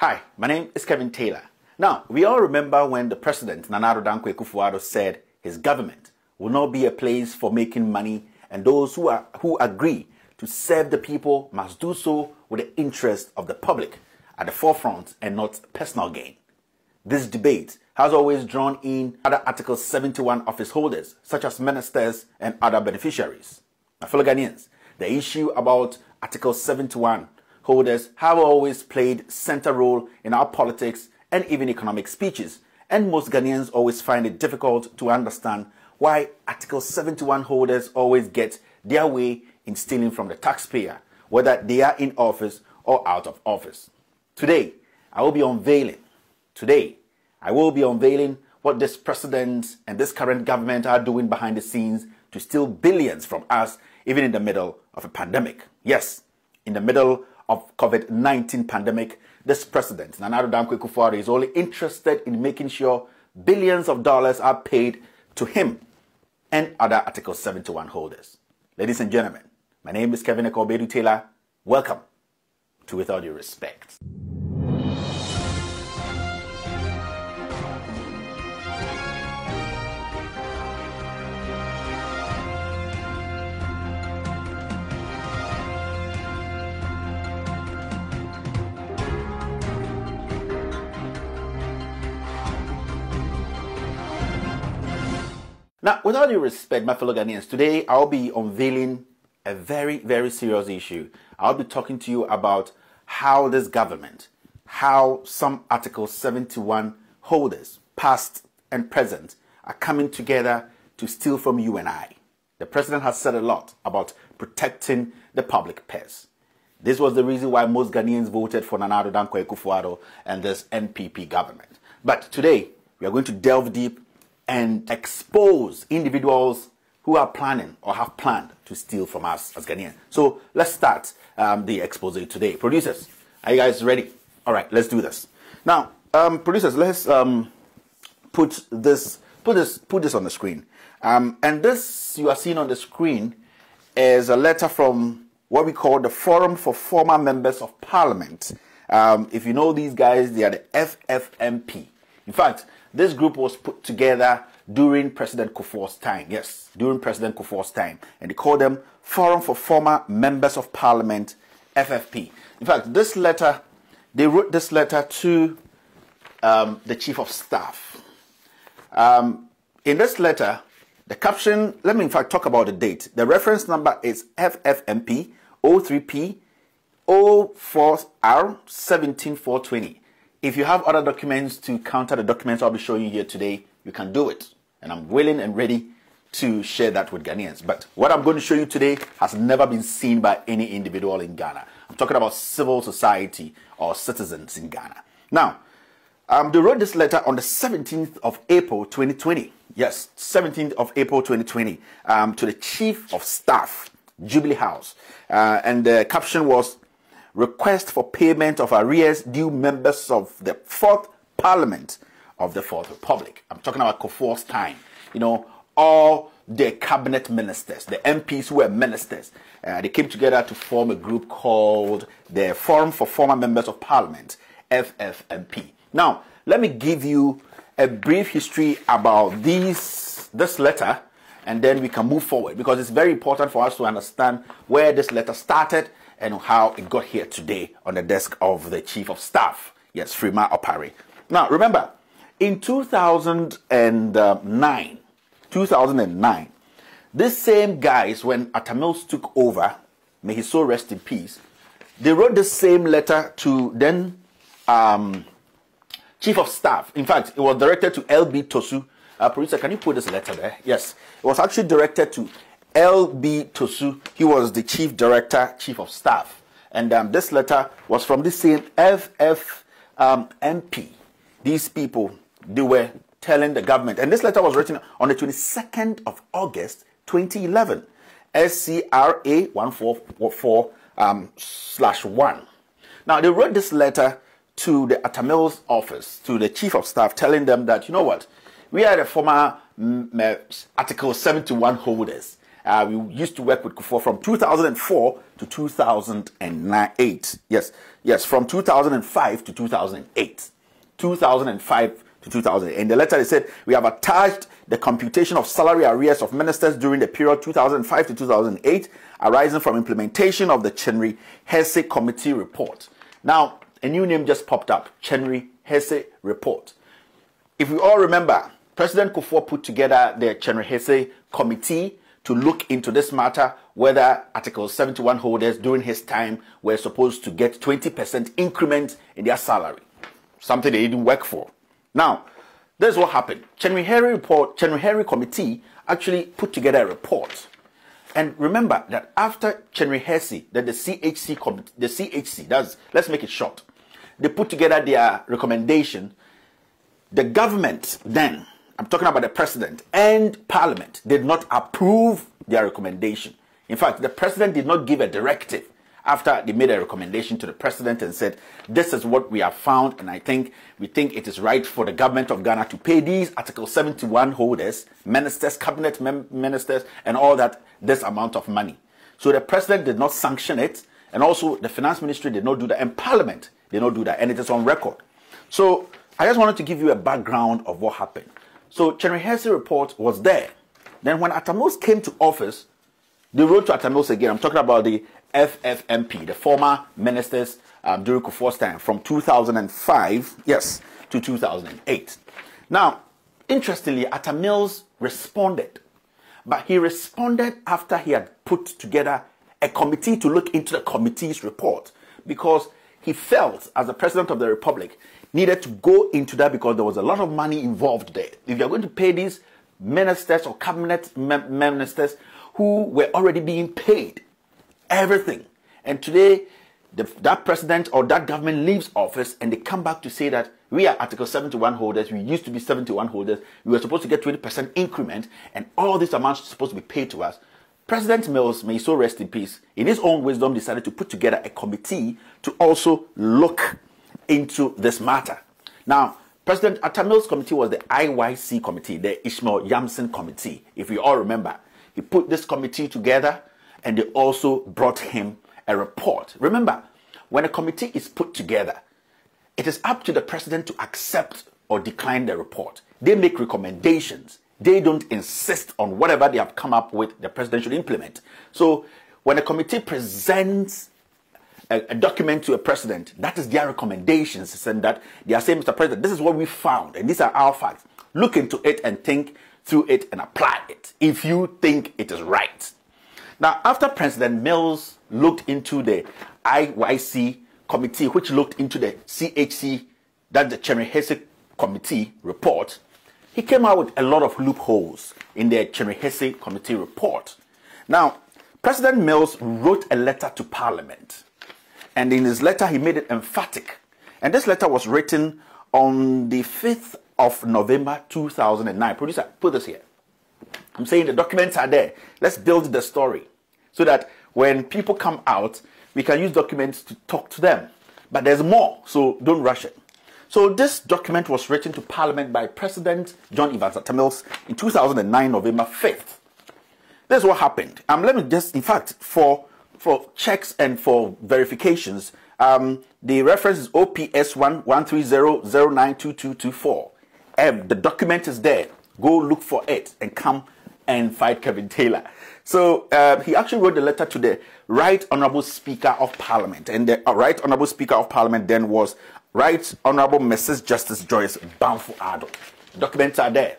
Hi, my name is Kevin Taylor. Now, we all remember when the president, Nana Addo Dankwa Akufo-Addo, said his government will not be a place for making money and those who, are, who agree to serve the people must do so with the interest of the public at the forefront and not personal gain. This debate has always drawn in other Article 71 office holders, such as ministers and other beneficiaries. My fellow Ghanaians, the issue about Article 71 holders have always played center role in our politics and even economic speeches, and most Ghanaians always find it difficult to understand why Article 71 holders always get their way in stealing from the taxpayer, whether they are in office or out of office. Today, I will be unveiling, today, I will be unveiling what this president and this current government are doing behind the scenes to steal billions from us, even in the middle of a pandemic. Yes, in the middle of COVID-19 pandemic, this president, Nana Addo Dankwa is only interested in making sure billions of dollars are paid to him and other Article 71 holders. Ladies and gentlemen, my name is Kevin Ekobedu Taylor. Welcome to With All Due Respect. Now, with all due respect, my fellow Ghanaians, today I'll be unveiling a very, very serious issue. I'll be talking to you about how this government, how some Article 71 holders, past and present, are coming together to steal from you and I. The president has said a lot about protecting the public purse. This was the reason why most Ghanaians voted for Nana Addo Dankwa Akufo-Addo and this NPP government. But today, we are going to delve deep and expose individuals who are planning or have planned to steal from us as Ghanaians. So let's start um, the expose today. Producers, are you guys ready? All right, let's do this. Now, um, producers, let's um, put this put this put this on the screen. Um, and this you are seeing on the screen is a letter from what we call the Forum for Former Members of Parliament. Um, if you know these guys, they are the FFMP. In fact, this group was put together during President Kufuor's time. Yes, during President Kufuor's time. And they called them Forum for Former Members of Parliament, FFP. In fact, this letter, they wrote this letter to um, the Chief of Staff. Um, in this letter, the caption, let me in fact talk about the date. The reference number is FFMP 03P 04R 17420. If you have other documents to counter the documents I'll be showing you here today, you can do it. And I'm willing and ready to share that with Ghanaians. But what I'm going to show you today has never been seen by any individual in Ghana. I'm talking about civil society or citizens in Ghana. Now, um, they wrote this letter on the 17th of April 2020. Yes, 17th of April 2020 um, to the Chief of Staff, Jubilee House. Uh, and the caption was request for payment of arrears due members of the fourth parliament of the fourth republic. I'm talking about Kufuor's time. You know, all the cabinet ministers, the MPs who were ministers, uh, they came together to form a group called the Forum for Former Members of Parliament, FFMP. Now, let me give you a brief history about these, this letter and then we can move forward because it's very important for us to understand where this letter started and how it got here today on the desk of the Chief of Staff. Yes, Frema Opare. Now, remember, in 2009, 2009, these same guys, when Atta Mills took over, may his soul rest in peace, they wrote the same letter to then um, Chief of Staff. In fact, it was directed to LB Tosu. Uh, producer, can you put this letter there? Yes. It was actually directed to L.B. Tosu. He was the chief director, chief of staff. And um, this letter was from the same FF um, MP. These people, they were telling the government. And this letter was written on the 22nd of August, 2011. SCRA 144 um, slash 1. Now, they wrote this letter to the Atta Mills office, to the chief of staff, telling them that, you know what, we are the former mm, Article 71 holders Uh, we used to work with Kufuor from 2004 to 2008. Yes, yes, from 2005 to 2008. 2005 to 2000. In the letter, they said, We have attached the computation of salary arrears of ministers during the period 2005 to 2008, arising from implementation of the Chenry Hesse Committee report. Now, a new name just popped up Chenry Hesse report. If we all remember, President Kufuor put together the Chinery-Hesse Committee to look into this matter whether Article 71 holders during his time were supposed to get 20% increment in their salary, something they didn't work for. Now, this is what happened. Chenry Henry report, Chenry Henry committee actually put together a report. And remember that after Chinery-Hesse, that the CHC committee, the CHC, that's let's make it short. They put together their recommendation. The government then, I'm talking about the president and parliament, did not approve their recommendation. In fact, the president did not give a directive after they made a recommendation to the president and said, This is what we have found, and I think we think it is right for the government of Ghana to pay these Article 71 holders, ministers, cabinet ministers, and all that, this amount of money. So the president did not sanction it, and also the finance ministry did not do that, and parliament did not do that, and it is on record. So I just wanted to give you a background of what happened. So Chinery-Hesse report was there. Then when Atta Mills came to office, they wrote to Atta Mills again. I'm talking about the FFMP, the former ministers um, during Kufuor's time, from 2005, yes, to 2008. Now, interestingly, Atta responded, but he responded after he had put together a committee to look into the committee's report because he felt, as the president of the republic, needed to go into that because there was a lot of money involved there. If you're going to pay these ministers or cabinet ministers who were already being paid everything. And today, the, that president or that government leaves office and they come back to say that we are Article 71 holders, we used to be 71 holders, we were supposed to get 20% increment, and all these amounts are supposed to be paid to us. President Mills, may so rest in peace, in his own wisdom, decided to put together a committee to also look into this matter. Now, President Atta Mills' committee was the IYC committee, the Ishmael Yamson committee, if you all remember. He put this committee together and they also brought him a report. Remember, when a committee is put together, it is up to the president to accept or decline the report. They make recommendations. They don't insist on whatever they have come up with, the president should implement. So when a committee presents a, a, document to a president, that is their recommendations, and that they are saying, Mr. President, this is what we found, and these are our facts. Look into it and think through it and apply it if you think it is right. Now, after President Mills looked into the IYC committee, which looked into the CHC, that's the Chinery-Hesse committee report, he came out with a lot of loopholes in the Chinery-Hesse committee report. Now, President Mills wrote a letter to Parliament, and in his letter, he made it emphatic. And this letter was written on the 5th of November 2009. Producer, put this here. I'm saying the documents are there. Let's build the story so that when people come out, we can use documents to talk to them. But there's more, so don't rush it. So this document was written to Parliament by President John Evans Atta Mills in 2009, November 5th. This is what happened. Um, let me just, in fact, for for checks and for verifications, um, the reference is OPS one one three zero zero nine two two two four. Um, the document is there. Go look for it and come and fight Kevin Taylor. So uh, he actually wrote a letter to the Right Honourable Speaker of Parliament, and the uh, Right Honourable Speaker of Parliament then was Right Honourable Mrs. Justice Joyce Bamford-Addo. Documents are there.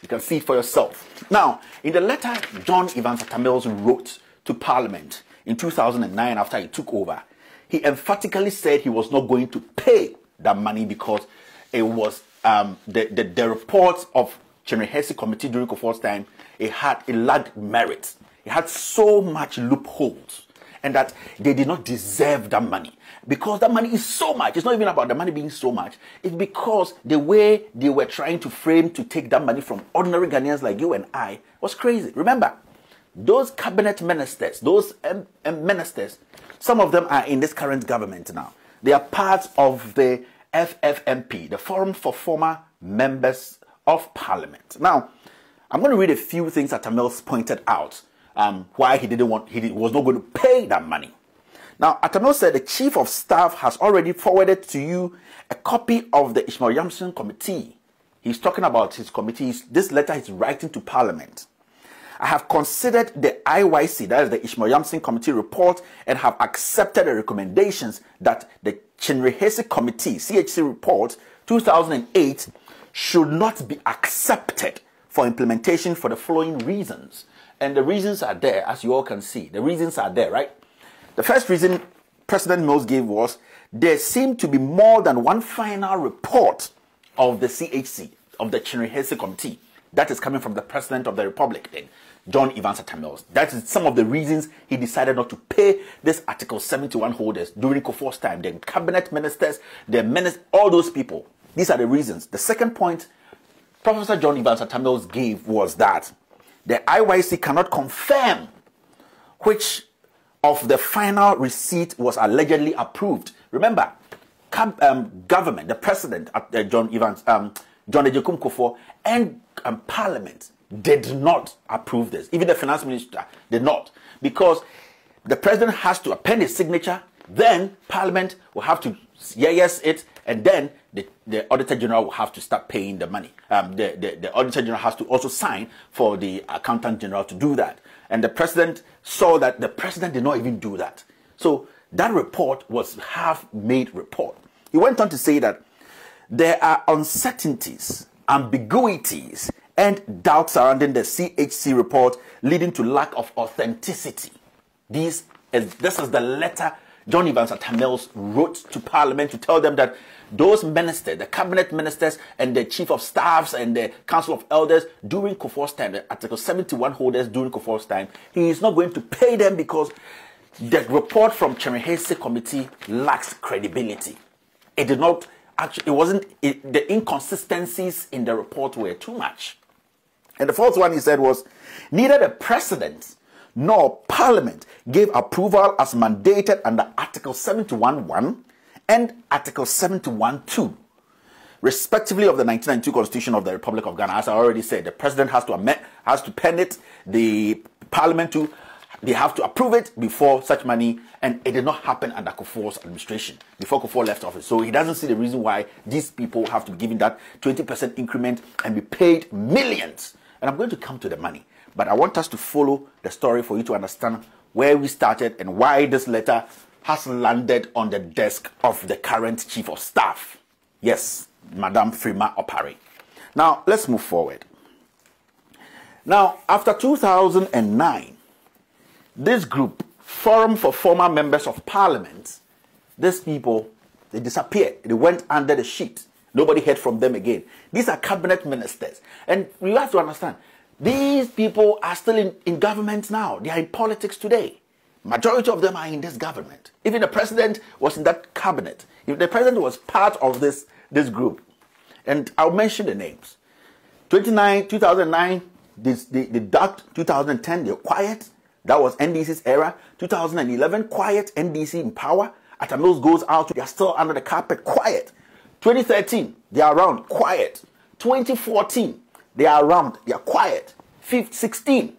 You can see for yourself. Now, in the letter John Evans Atta Mills wrote to Parliament in 2009 after he took over, he emphatically said he was not going to pay that money because it was um, the, the, the reports of Chinery-Hesse committee during Kufuor's time, it had a lacked merit. It had so much loopholes, and that they did not deserve that money because that money is so much. It's not even about the money being so much. It's because the way they were trying to frame to take that money from ordinary Ghanaians like you and I was crazy. Remember, those cabinet ministers, those um, um, ministers, some of them are in this current government now. They are part of the FFMP, the Forum for Former Members of Parliament. Now, I'm going to read a few things that Mills pointed out um, why he didn't want, he was not going to pay that money. Now, Atta said the chief of staff has already forwarded to you a copy of the Ishmael Yamson committee. He's talking about his committee. This letter he's writing to Parliament. I have considered the IYC, that is the Ishmael Yamson Committee report, and have accepted the recommendations that the Chinery-Hesse Committee, CHC report 2008, should not be accepted for implementation for the following reasons. And the reasons are there, as you all can see. The reasons are there, right? The first reason President Mills gave was there seemed to be more than one final report of the CHC, of the Chinery-Hesse Committee. That is coming from the President of the Republic, then, John Evans Atta Mills. That is some of the reasons he decided not to pay this Article 71 holders during Kufuor's time. The cabinet ministers, the ministers, all those people. These are the reasons. The second point Professor John Evans Atta Mills gave was that the IYC cannot confirm which of the final receipt was allegedly approved. Remember, um, government, the president, uh, John Evans, um, John Agyekum Kufuor, and um, Parliament did not approve this. Even the finance minister did not, because the president has to append his signature. Then Parliament will have to yes it, and then the, the auditor general will have to start paying the money. Um, the, the, the auditor general has to also sign for the accountant general to do that. And the president saw that the president did not even do that. So that report was half-made report. He went on to say that there are uncertainties, ambiguities, and doubts surrounding the CHC report leading to lack of authenticity. These is, this is the letter John Evans Mills wrote to Parliament to tell them that those ministers, the cabinet ministers and the chief of staffs and the council of elders during Kufuor's time, the Article 71 holders during Kufuor's time, he is not going to pay them because the report from Chinery-Hesse committee lacks credibility. It did not actually, it wasn't, it, the inconsistencies in the report were too much. And the fourth one he said was neither the president nor Parliament gave approval as mandated under Article 71.1 and Article 71.2, respectively, of the 1992 Constitution of the Republic of Ghana. As I already said, the President has to amend, has to pen it, the Parliament to they have to approve it before such money, and it did not happen under Kufuor's administration, before Kufuor left office. So he doesn't see the reason why these people have to be given that 20% increment and be paid millions. And I'm going to come to the money. But I want us to follow the story for you to understand where we started and why this letter has landed on the desk of the current chief of staff. Yes, Madame Frema Opare. Now, let's move forward. Now, after 2009, this group, Forum for Former Members of Parliament, these people, they disappeared. They went under the sheet. Nobody heard from them again. These are cabinet ministers. And you have to understand, these people are still in, in government now. They are in politics today. Majority of them are in this government. Even the president was in that cabinet. If the president was part of this, this group. And I'll mention the names. 29, 2009, this, the, the duct, 2010, they're quiet. That was NDC's era. 2011, quiet. NDC in power. Atta Mills goes out, they're still under the carpet, quiet. 2013, they are around, quiet. 2014, they are around. They are quiet. 15, 16,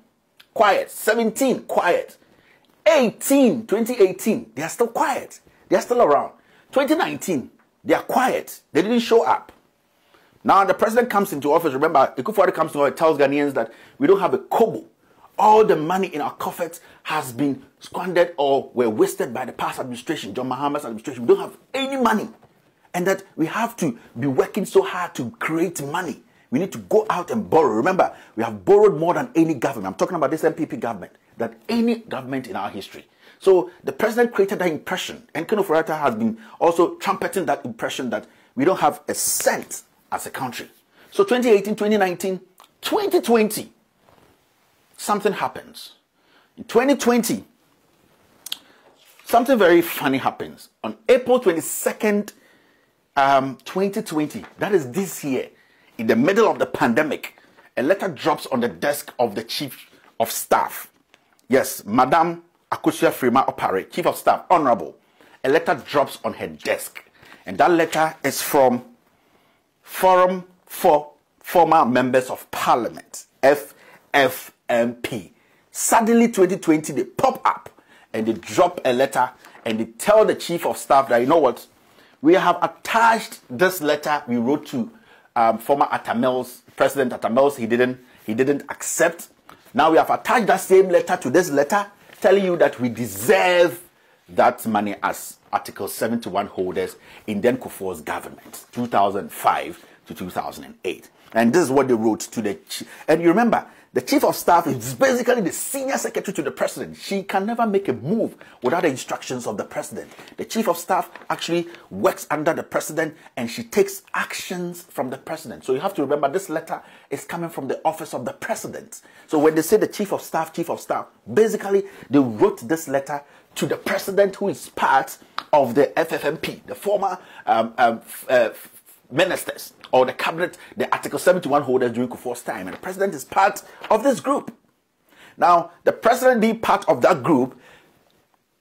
quiet. 17, quiet. 18, 2018, they are still quiet. They are still around. 2019, they are quiet. They didn't show up. Now the president comes into office. Remember, Akufo-Addo comes to office, tells Ghanaians that we don't have a kobo. All the money in our coffers has been squandered or were wasted by the past administration, John Mahama's administration. We don't have any money. And that we have to be working so hard to create money. We need to go out and borrow. Remember, we have borrowed more than any government. I'm talking about this NPP government, than any government in our history. So the president created that impression, and Ken Ofori-Atta has been also trumpeting that impression that we don't have a cent as a country. So 2018, 2019, 2020, something happens. In 2020, something very funny happens. On April 22nd, um, 2020, that is this year, in the middle of the pandemic, a letter drops on the desk of the chief of staff. Yes, Madame Akosua Frema Opare, chief of staff, honorable. A letter drops on her desk. And that letter is from Forum for Former Members of Parliament. FFMP. Suddenly, 2020, they pop up and they drop a letter and they tell the chief of staff that, you know what, we have attached this letter we wrote to um, former Atta Mills, President Atta Mills. He didn't, he didn't accept. Now we have attached that same letter to this letter telling you that we deserve that money as Article 71 holders in Den Kufuor's government, 2005 to 2008. And this is what they wrote to the. And you remember, the chief of staff is basically the senior secretary to the president. She can never make a move without the instructions of the president. The chief of staff actually works under the president and she takes actions from the president. So you have to remember this letter is coming from the office of the president. So when they say the chief of staff, chief of staff, basically they wrote this letter to the president who is part of the FFMP, the former um, um, uh, ministers or the cabinet, the Article 71 holders during Kufuor's time. And the president is part of this group. Now, the president being part of that group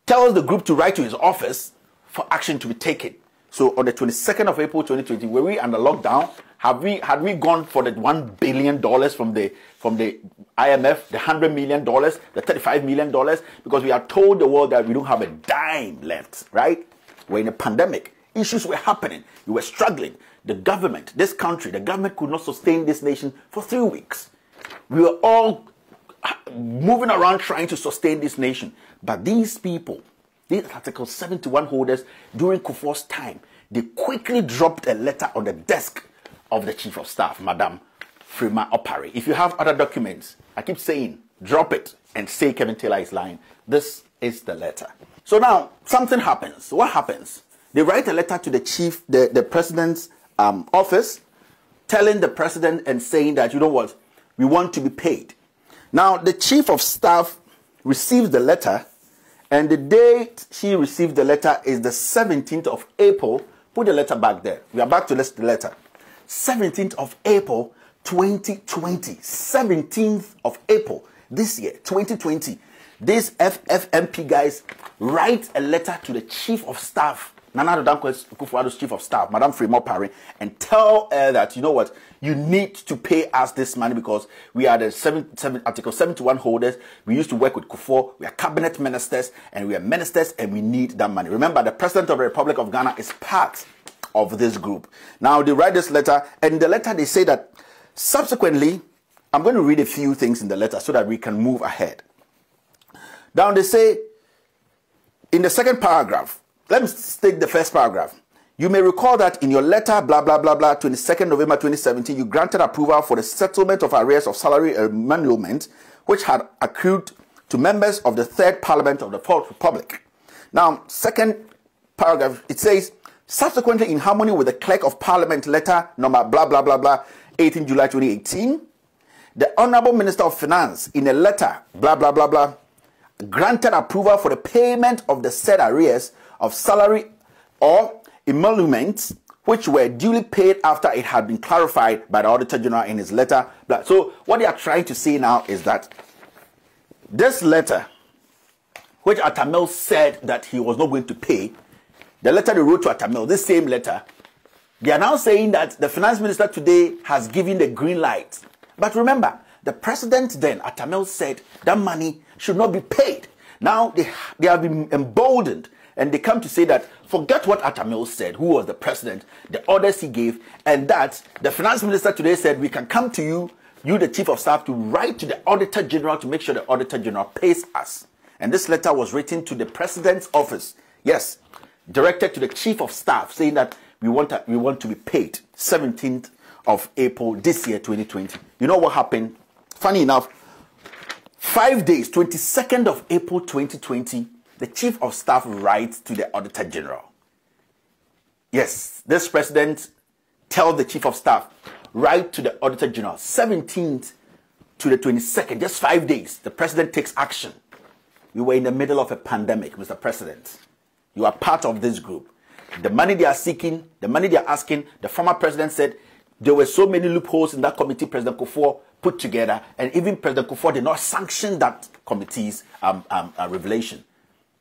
tells the group to write to his office for action to be taken. So on the 22nd of April 2020, were we under lockdown? Have we had we gone for the one billion dollars from the from the IMF, the hundred million dollars, the 35 million dollars? Because we are told the world that we don't have a dime left, right? We're in a pandemic. Issues were happening. We were struggling the government, this country, the government could not sustain this nation for three weeks. We were all moving around trying to sustain this nation. But these people, these Article 71 holders, during Kufuor's time, they quickly dropped a letter on the desk of the Chief of Staff, Madam Frema Opare. If you have other documents, I keep saying, drop it and say Kevin Taylor is lying. This is the letter. So now, something happens. What happens? They write a letter to the chief, the, the president's um, office telling the president and saying that, you know what, we want to be paid. Now, the chief of staff receives the letter, and the date she received the letter is the 17th of April. Put the letter back there. We are back to the letter. 17th of April 2020. 17th of April this year, 2020. These FFMP guys write a letter to the chief of staff Nana Dankwa Kufuor's chief of staff, Madame Frema Opare, and tell her that, you know what, you need to pay us this money because we are the seven, seven, Article 71 holders. We used to work with Kufuor. We are cabinet ministers and we are ministers and we need that money. Remember, the President of the Republic of Ghana is part of this group. Now, they write this letter, and in the letter they say that subsequently, I'm going to read a few things in the letter so that we can move ahead. Down they say, in the second paragraph, let me take the first paragraph. You may recall that in your letter, blah, blah, blah, blah, 22nd November 2017, you granted approval for the settlement of arrears of salary emolument, which had accrued to members of the Third Parliament of the Fourth Republic. Now, second paragraph, it says, subsequently in harmony with the Clerk of Parliament letter number blah, blah, blah, blah, 18 July 2018, the Honorable Minister of Finance, in a letter, blah, blah, blah, blah, granted approval for the payment of the said arrears of salary or emoluments which were duly paid after it had been clarified by the Auditor General in his letter. So, what they are trying to say now is that this letter, which Atta Mills said that he was not going to pay, the letter they wrote to Atta Mills, this same letter, they are now saying that the finance minister today has given the green light. But remember, the president then, Atta Mills, said that money should not be paid. Now they, they have been emboldened and they come to say that forget what Atta Mills said, who was the president, the orders he gave, and that the finance minister today said we can come to you, you the chief of staff, to write to the auditor general to make sure the auditor general pays us. And this letter was written to the president's office. Yes, directed to the chief of staff, saying that we want to, we want to be paid 17th of April this year, 2020. You know what happened? Funny enough, five days, 22nd of April 2020, the chief of staff writes to the auditor general. Yes, this president tells the chief of staff, write to the auditor general, 17th to the 22nd, just five days, the president takes action. You were in the middle of a pandemic, Mr. President. You are part of this group. The money they are seeking, the money they are asking, the former president said there were so many loopholes in that committee President Kufuor put together, and even President Kufuor did not sanction that committee's um, um, uh, revelation.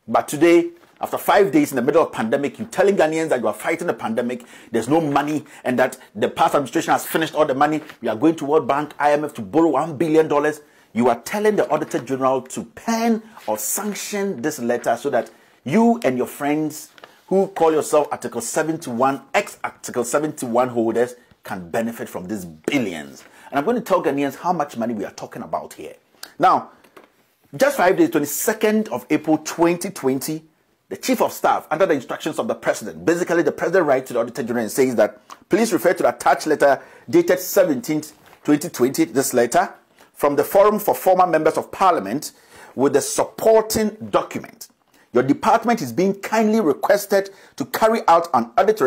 But today, After five days in the middle of pandemic, you're telling Ghanaians that you are fighting the pandemic, there's no money, and that the past administration has finished all the money. We are going to World Bank, IMF to borrow one billion dollars. You are telling the Auditor General to pen or sanction this letter so that you and your friends who call yourself Article 71, ex Article 71 holders, can benefit from these billions. And I'm going to tell Ghanaians how much money we are talking about here. Now, just five days, 22nd of April 2020, the Chief of Staff, under the instructions of the President, basically the President writes to the Auditor General and says that please refer to the attached letter dated 17th, 2020, this letter, from the Forum for Former Members of Parliament with the supporting document. Your department is being kindly requested to carry out an audit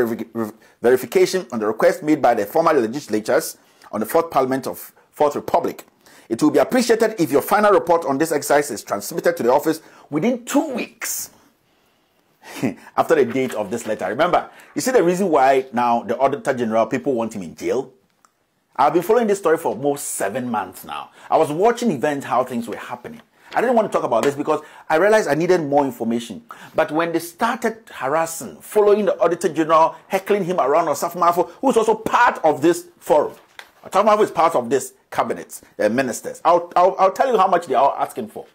verification on the request made by the former legislatures on the Fourth Parliament of Fourth Republic. It will be appreciated if your final report on this exercise is transmitted to the office within two weeks after the date of this letter. Remember, you see the reason why now the Auditor General people want him in jail? I've been following this story for almost seven months now. I was watching events, how things were happening. I didn't want to talk about this because I realized I needed more information. But when they started harassing, following the Auditor General, heckling him around Osafo Maafo, who is also part of this forum, Osafo Maafo is part of this cabinet, uh, ministers. I'll, I'll, I'll tell you how much they are asking for.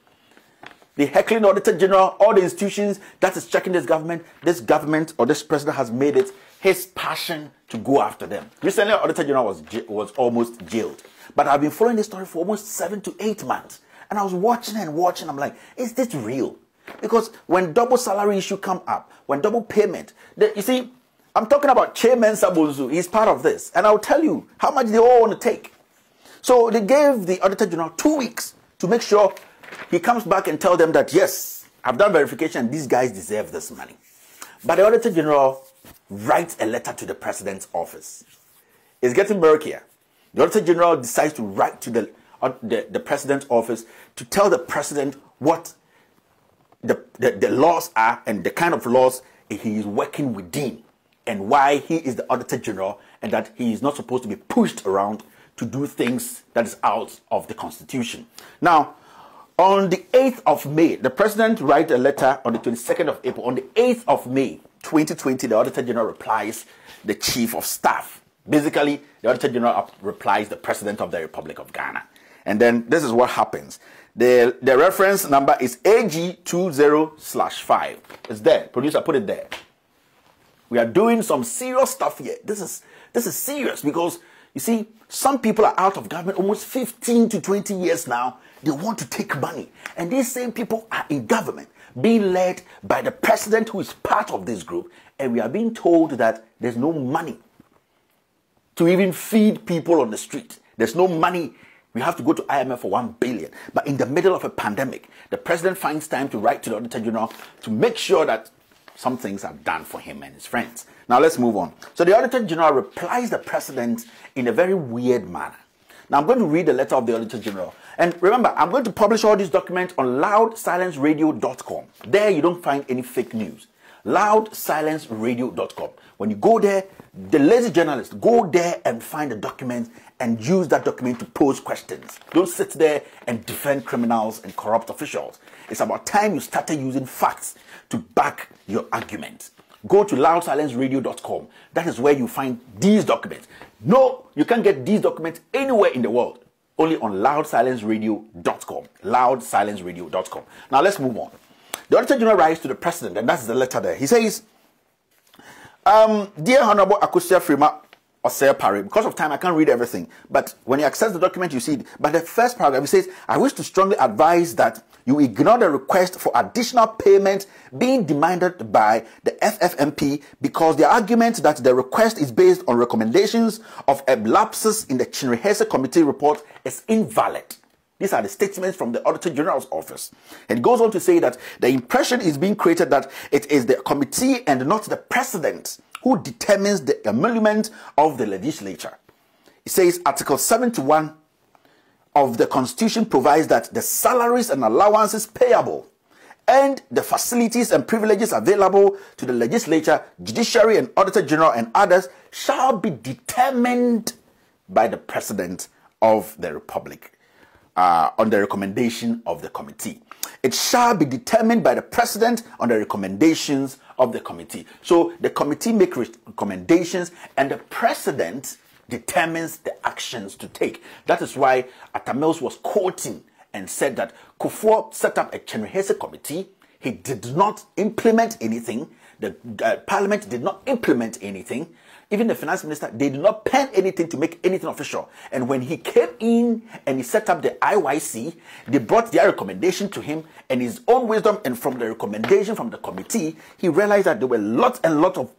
The heckling Auditor General, all the institutions that is checking this government, this government or this president has made it his passion to go after them. Recently, Auditor General was, was almost jailed. But I've been following this story for almost seven to eight months. And I was watching and watching. I'm like, is this real? Because when double salary issue come up, when double payment, the, you see, I'm talking about Chairman Sabonzu. He's part of this. And I'll tell you how much they all want to take. So they gave the Auditor General two weeks to make sure he comes back and tell them that, yes, I've done verification. These guys deserve this money. But the Auditor General writes a letter to the President's office. It's getting murkier. The Auditor General decides to write to the uh, the, the president's office to tell the president what the, the, the laws are and the kind of laws he is working within and why he is the auditor general and that he is not supposed to be pushed around to do things that is out of the constitution. Now, on the 8th of May, the president writes a letter on the 22nd of April. On the 8th of May 2020, the auditor general replies the chief of staff. Basically, the auditor general replies the president of the Republic of Ghana. And then this is what happens. The, the reference number is AG20 slash 5. It's there. Producer, put it there. We are doing some serious stuff here. This is, this is serious because, you see, some people are out of government almost 15 to 20 years now. They want to take money. And these same people are in government, being led by the president who is part of this group. And we are being told that there's no money to even feed people on the street. There's no money we have to go to IMF for 1 billion. But in the middle of a pandemic, the president finds time to write to the Auditor General to make sure that some things are done for him and his friends. Now let's move on. So the Auditor General replies the president in a very weird manner. Now I'm going to read the letter of the Auditor General. And remember, I'm going to publish all these documents on loudsilenceradio.com. There you don't find any fake news. Loudsilenceradio.com. When you go there, the lazy journalist, go there and find the documents and use that document to pose questions. Don't sit there and defend criminals and corrupt officials. It's about time you started using facts to back your argument. Go to loudsilenceradio.com. That is where you find these documents. No, you can't get these documents anywhere in the world. Only on loudsilenceradio.com. Loudsilenceradio.com. Now let's move on. The Auditor General writes to the President, and that's the letter there. He says, um, Dear Honorable Akosua Frema Osei Pare, because of time, I can't read everything. But when you access the document, you see it. But the first paragraph, it says, I wish to strongly advise that you ignore the request for additional payment being demanded by the FFMP because the argument that the request is based on recommendations of lapses in the Chinery-Hesse Committee report is invalid. These are the statements from the Auditor General's office. It goes on to say that the impression is being created that it is the committee and not the president who determines the emolument of the legislature. It says Article 71 of the Constitution provides that the salaries and allowances payable and the facilities and privileges available to the legislature, judiciary, and auditor general and others shall be determined by the president of the republic. uh, on the recommendation of the committee. It shall be determined by the president on the recommendations of the committee. So the committee make recommendations and the president determines the actions to take. That is why Atta Mills was quoting and said that Kufuor set up a Chinery-Hesse committee. He did not implement anything. The uh, parliament did not implement anything. Even the finance minister, they did not pen anything to make anything official. And when he came in and he set up the IYC, they brought their recommendation to him and his own wisdom. And from the recommendation from the committee, he realized that there were lots and lots of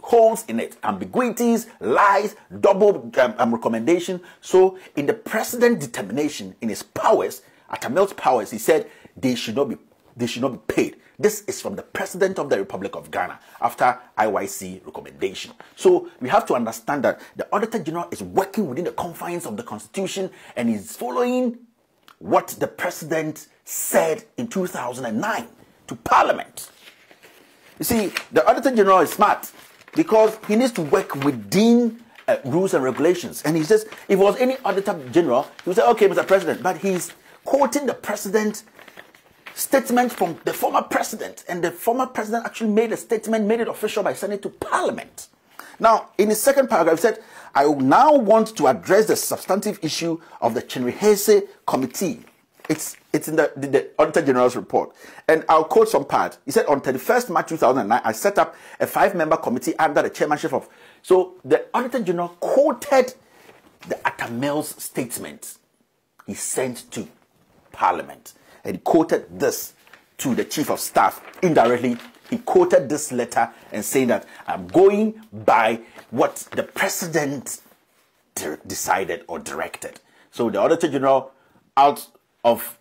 holes in it, ambiguities, lies, double um, um, recommendation. So, in the president determination, in his powers, Atta Mills's powers, he said they should not be they should not be paid. This is from the President of the Republic of Ghana after IYC recommendation. So we have to understand that the Auditor General is working within the confines of the Constitution and is following what the President said in 2009 to Parliament. You see, the Auditor General is smart because he needs to work within uh, rules and regulations. And he says, if it was any Auditor General, he would say, okay, Mr. President, but he's quoting the President statement from the former president, and the former president actually made a statement, made it official by sending it to parliament. Now, in the second paragraph, he said, I now want to address the substantive issue of the Chinery-Hesse Committee. It's, it's in the, the, the, Auditor General's report. And I'll quote some part. He said, on 31st March 2009, I set up a five member committee under the chairmanship of. So the Auditor General quoted the Atta Mills statement he sent to Parliament and quoted this to the chief of staff indirectly. He quoted this letter and saying that I'm going by what the president decided or directed. So the Auditor General, out of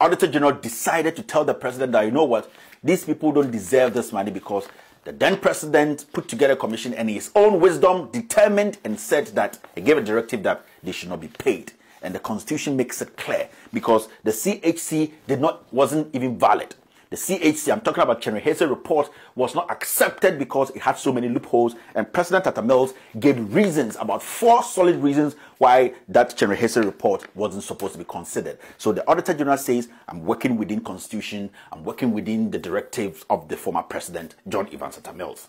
Auditor General, decided to tell the president that you know what, these people don't deserve this money because the then president put together a commission and his own wisdom determined and said that he gave a directive that they should not be paid and the constitution makes it clear because the CHC did not wasn't even valid. The CHC, I'm talking about Chinery-Hesse report, was not accepted because it had so many loopholes. And President Atta Mills gave reasons, about four solid reasons, why that Chinery-Hesse report wasn't supposed to be considered. So the Auditor General says, I'm working within Constitution, I'm working within the directives of the former President, John Evans Atta Mills.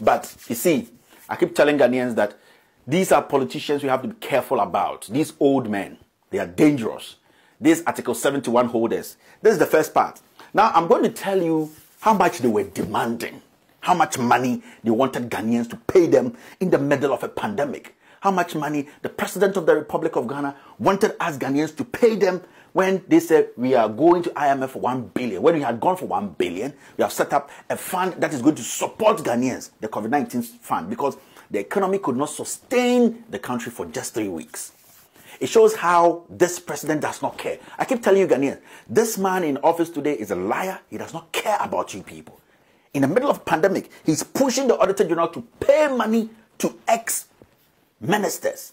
But you see, I keep telling Ghanaians that these are politicians we have to be careful about. These old men, they are dangerous. These Article 71 holders. This is the first part. Now, I'm going to tell you how much they were demanding, how much money they wanted Ghanaians to pay them in the middle of a pandemic, how much money the President of the Republic of Ghana wanted us Ghanaians to pay them when they said we are going to IMF for 1 billion. When we had gone for 1 billion, we have set up a fund that is going to support Ghanaians, the COVID 19 fund, because the economy could not sustain the country for just three weeks. It shows how this president does not care. I keep telling you, Ghanaians, this man in office today is a liar. He does not care about you people. In the middle of pandemic, he's pushing the Auditor General to pay money to ex ministers,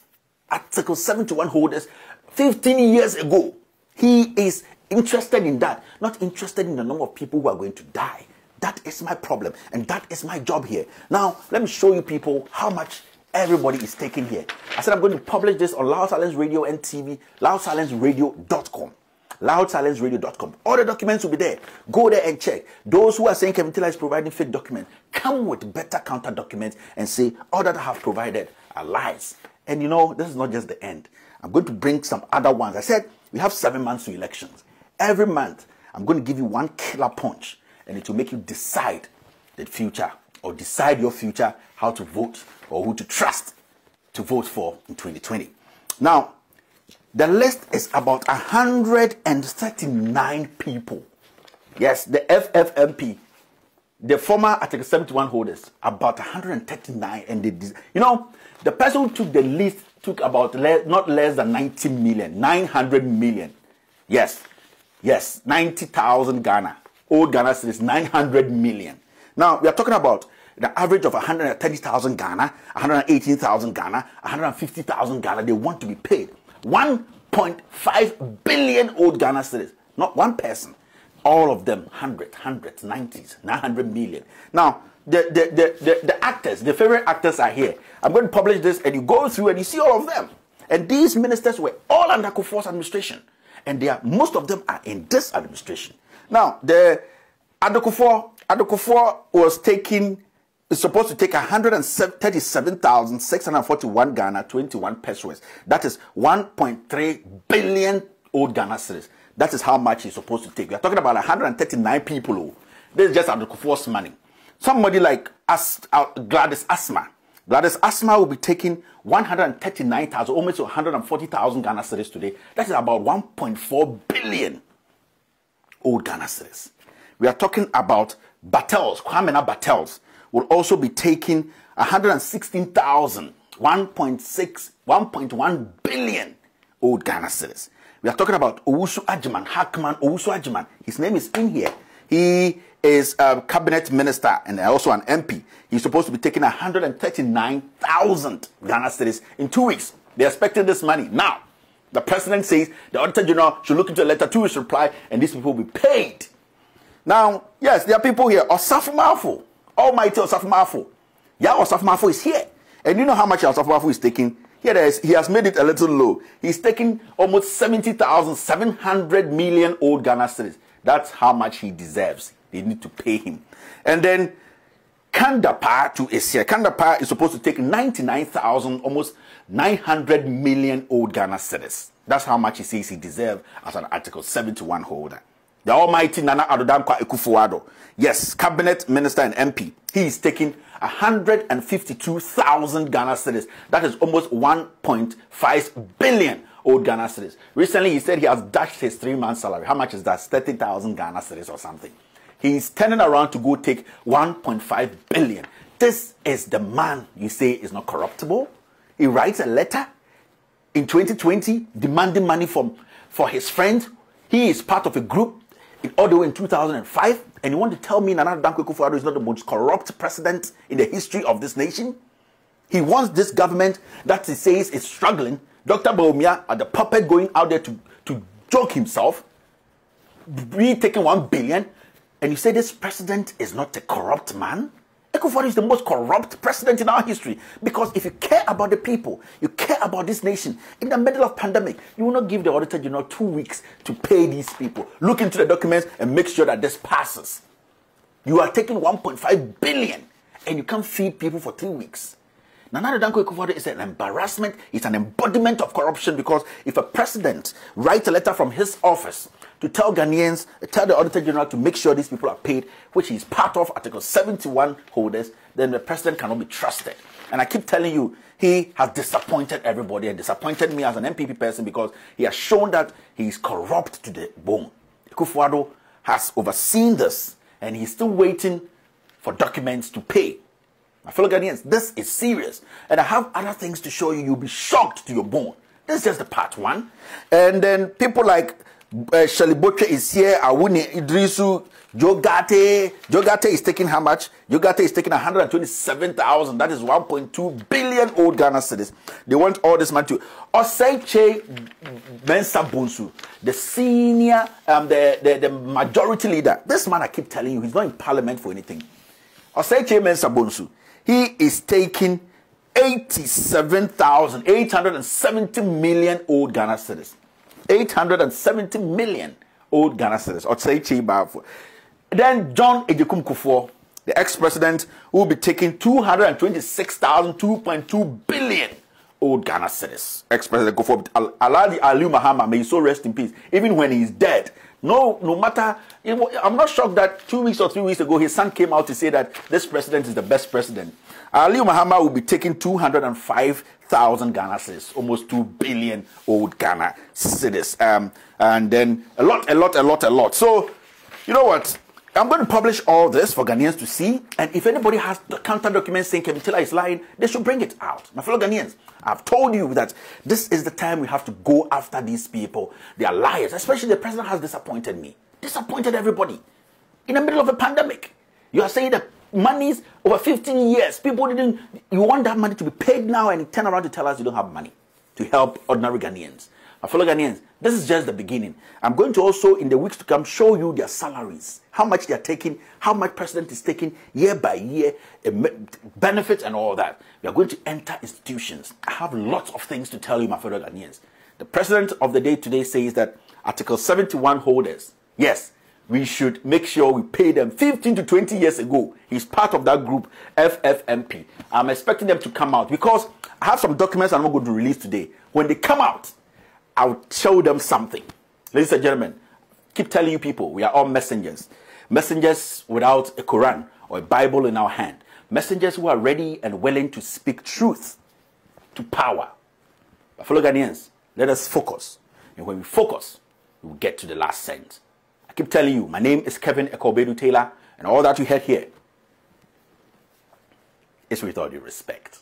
Article 71 holders, 15 years ago. He is interested in that, not interested in the number of people who are going to die. That is my problem, and that is my job here. Now, let me show you people how much everybody is taking here. I said I'm going to publish this on Loud Silence Radio and TV, loudsilenceradio.com. Loudsilenceradio.com. All the documents will be there. Go there and check. Those who are saying Kevin Taylor is providing fake documents, come with better counter documents and say all that I have provided are lies. And you know, this is not just the end. I'm going to bring some other ones. I said we have seven months to elections. Every month, I'm going to give you one killer punch and it will make you decide the future or decide your future how to vote or who to trust to vote for in 2020. Now, the list is about 139 people. Yes, the FFMP, the former Article 71 holders, about 139. And they, you know, the person who took the list took about le- not less than 90 million, 900 million. Yes, yes, 90,000 Ghana old Ghana cedis 900 million. Now, we are talking about the average of 130,000 Ghana, 118,000 Ghana, 150,000 Ghana, they want to be paid. 1.5 billion old Ghana cedis, not one person. All of them, hundreds, hundreds, 90s, 900 million. Now, the, the, the, the, the actors, the favorite actors are here. I'm going to publish this and you go through and you see all of them. And these ministers were all under Kufuor's administration. and they are most of them are in this administration. Now, the Addo-Kufuor Addo-Kufuor was taking is supposed to take 137,641 Ghana 21 pesos. That is 1.3 billion old Ghana cedis. That is how much he's supposed to take. We are talking about 139 people. Oh. This is just Addo-Kufuor's money. Somebody like As, uh, Gladys Asmah. Gladys Asmah will be taking 139,000, almost 140,000 Ghana cedis today. That is about 1.4 billion old Ghana cedis. We are talking about Bartels, Kwame Bartels will also be taking 116,000, 1.6, 1.1 billion old Ghana cedis. We are talking about Owusu Agyeman, Hackman Owusu Agyeman. His name is in here. He is a cabinet minister and also an MP. He's supposed to be taking 139,000 Ghana cedis in two weeks. They're expecting this money. Now, the president says the Auditor General should look into the letter, two weeks reply, and these people will be paid. Now, yes, there are people here. Osafo Maafo, Almighty Osafo Maafo. Yeah, Osafo Maafo is here. And you know how much Osafo Maafo is taking? Here is, he has made it a little low. He's taking almost 70,700 million old Ghana cedis. That's how much he deserves. They need to pay him. And then Kandapa to Asia. Kandapa is supposed to take 99,000, almost 900 million old Ghana cedis. That's how much he says he deserves as an Article 71 holder. The Almighty Nana Addo Dankwa Akufo-Addo, yes, cabinet minister and MP, he is taking 152,000 Ghana cedis. That is almost 1.5 billion old Ghana cedis. Recently, he said he has dashed his three month salary. How much is that? 30,000 Ghana cedis or something. He's turning around to go take 1.5 billion. This is the man you say is not corruptible. He writes a letter in 2020 demanding money from for his friend. He is part of a group in, way in 2005. And you want to tell me Nana Dankwa Akufo-Addo is not the most corrupt president in the history of this nation? He wants this government that he says is struggling. Dr. Bawumia are the puppet going out there to, to joke himself, be taking one billion, and you say this president is not a corrupt man? Ekufuor is the most corrupt president in our history because if you care about the people, you care about this nation, in the middle of pandemic, you will not give the auditor general two weeks to pay these people. Look into the documents and make sure that this passes. You are taking 1.5 billion and you can't feed people for three weeks. Nana Dankwa Akufo-Addo is an embarrassment. It's an embodiment of corruption because if a president writes a letter from his office to tell Ghanaians, tell the Auditor General to make sure these people are paid, which is part of Article 71 holders, then the president cannot be trusted. And I keep telling you, he has disappointed everybody and disappointed me as an NPP person because he has shown that he is corrupt to the bone. Akufo-Addo has overseen this and he's still waiting for documents to pay. My fellow Ghanaians, this is serious. And I have other things to show you. You'll be shocked to your bone. This is just the part one. And then people like uh, Shirley Botwe is here. Awuni Idrisu, Jogate. Jogate is taking how much? Jogate is taking 127,000. That is 1.2 billion old Ghana cedis. They want all this money to. Osei Mensa Bonsu, the senior, um, the, the, the majority leader. This man, I keep telling you, he's not in parliament for anything. Osei Mensa Bonsu, he is taking 87,870 million old Ghana cedis. 870 million old Ghana citizens. Then John Agyekum Kufuor, the ex-president, will be taking 226,000, 2.2 billion old Ghana citizens. Ex-president Kufuor, Alhaji Aliyu Mahama, may he so rest in peace. Even when he's dead, no, no matter. I'm not shocked that two weeks or three weeks ago, his son came out to say that this president is the best president. Aliyu Mahama will be taking 205,000 Ghana cedis, almost 2 billion old Ghana cedis. Um, and then a lot, a lot, a lot, a lot. So, you know what? I'm going to publish all this for Ghanaians to see. And if anybody has counter documents saying Kevin is lying, they should bring it out. My fellow Ghanaians, I've told you that this is the time we have to go after these people. They are liars, especially the president has disappointed me, disappointed everybody in the middle of a pandemic. You are saying that monies over 15 years. People didn't, you want that money to be paid now and turn around to tell us you don't have money to help ordinary Ghanaians. My fellow Ghanaians, this is just the beginning. I'm going to also, in the weeks to come, show you their salaries, how much they're taking, how much president is taking year by year, eh, benefits and all that. We are going to enter institutions. I have lots of things to tell you, my fellow Ghanaians. The president of the day today says that Article 71 holders, yes, we should make sure we pay them 15 to 20 years ago. He's part of that group, FFMP. I'm expecting them to come out because I have some documents I'm not going to release today. When they come out, I'll show them something. Ladies and gentlemen, keep telling you people, we are all messengers. Messengers without a Quran or a Bible in our hand. Messengers who are ready and willing to speak truth to power. But fellow Ghanaians, let us focus. And when we focus, we will get to the last cent. I keep telling you, my name is Kevin Ekobedu Taylor, and all that you heard here is with all due respect.